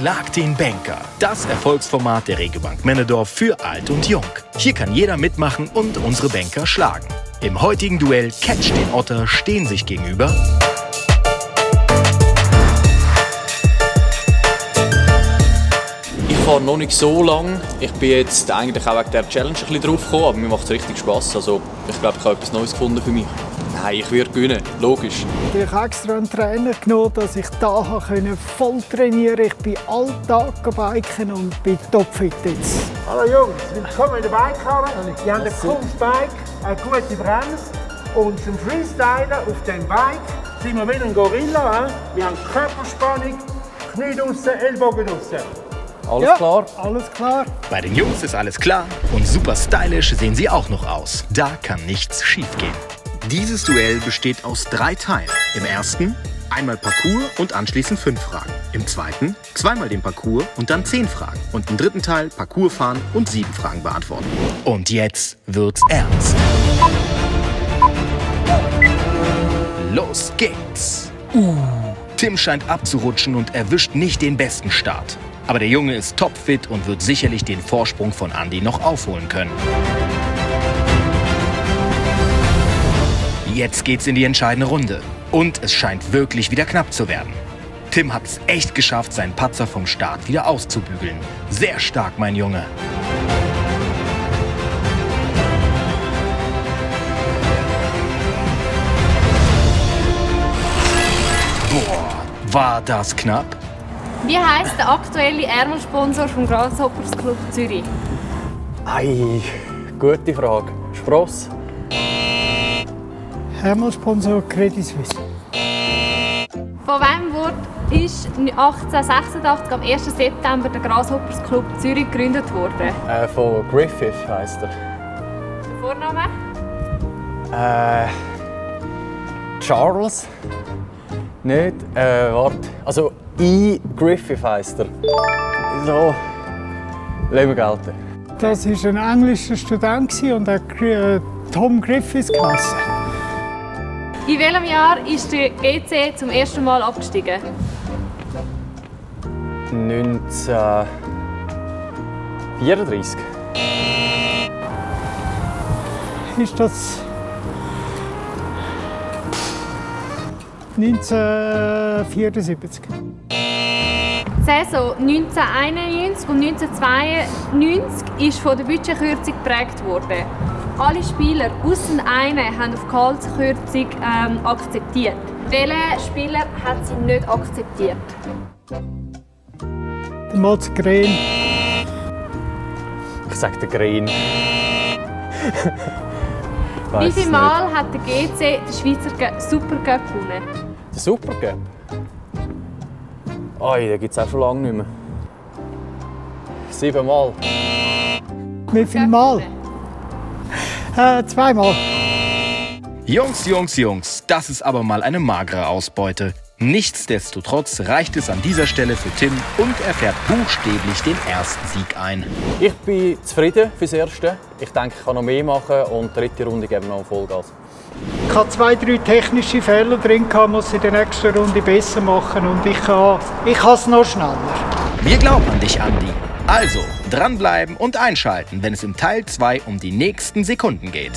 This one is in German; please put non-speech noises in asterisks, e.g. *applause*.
Schlag den Banker. Das Erfolgsformat der Regiobank Männedorf für alt und jung. Hier kann jeder mitmachen und unsere Banker schlagen. Im heutigen Duell Catch den Otter stehen sich gegenüber Ich fahre noch nicht so lange. Ich bin jetzt eigentlich auch wegen der Challenge ein bisschen drauf gekommen, aber mir macht es richtig Spass. Also ich glaube, ich habe etwas Neues gefunden für mich. Nein, ich werde gewinnen, logisch. Ich habe extra einen Trainer genommen, dass ich da voll trainieren konnte. Ich bin alltag biken und bin topfit jetzt. Hallo Jungs, willkommen in der Bikehalle. Wir haben ein cooles Bike, eine gute Bremse und zum Freestylen auf dem Bike sind wir wie ein Gorilla. Wir haben Körperspannung, Knie draussen, Ellbogen draussen. Alles ja, klar? Alles klar. Bei den Jungs ist alles klar und super stylisch sehen sie auch noch aus. Da kann nichts schiefgehen. Dieses Duell besteht aus drei Teilen. Im ersten einmal Parcours und anschließend fünf Fragen. Im zweiten zweimal den Parcours und dann zehn Fragen. Und im dritten Teil Parcours fahren und sieben Fragen beantworten. Und jetzt wird's ernst. Los geht's. Uh, Tim scheint abzurutschen und erwischt nicht den besten Start. Aber der Junge ist topfit und wird sicherlich den Vorsprung von Andy noch aufholen können. Jetzt geht's in die entscheidende Runde. Und es scheint wirklich wieder knapp zu werden. Tim hat es echt geschafft, seinen Patzer vom Start wieder auszubügeln. Sehr stark, mein Junge. Boah, war das knapp? Wie heisst der aktuelle Ärmelsponsor vom Grasshoppers Club Zürich? Ei, gute Frage. Spross? Hermelsponsor Credit Suisse. Von wem wurde ist 1886 am 1. September der Grasshoppers Club Zürich gegründet worden? Äh, von Griffith heisst er. Der Vorname? Äh, Charles? Nicht? Äh, warte. Also, E. Griffith heisst er. So. Leben gelten. Das war ein englischer Student und er hat äh, Tom Griffiths geheißen. In welchem Jahr ist der GC zum ersten Mal abgestiegen? 1934. Ist das 1974? Die Saison 1991 und 1992 ist von der Budgetkürzung geprägt worden. Alle Spieler außer einen haben auf Gehaltskürzung ähm, akzeptiert. Welcher Spieler hat sie nicht akzeptiert? Der Mats Green. Ich sage der Green. *laughs* Wie viele Mal hat der GC den Schweizer Supercup gewonnen? Der Supercup? Oi, den gibt es auch schon lange nicht mehr. Siebenmal. Wie viele Mal? Äh, zweimal. Jungs, Jungs, Jungs, das ist aber mal eine magere Ausbeute. Nichtsdestotrotz reicht es an dieser Stelle für Tim und er fährt buchstäblich den ersten Sieg ein. Ich bin zufrieden fürs Erste. Ich denke, ich kann noch mehr machen und die dritte Runde geben wir noch Vollgas. Ich hatte zwei, drei technische Fehler drin, muss in der nächsten Runde besser machen und ich kann, ich kann es noch schneller. Wir glauben an dich, Andi. Also, dranbleiben und einschalten, wenn es im Teil 2 um die nächsten Sekunden geht.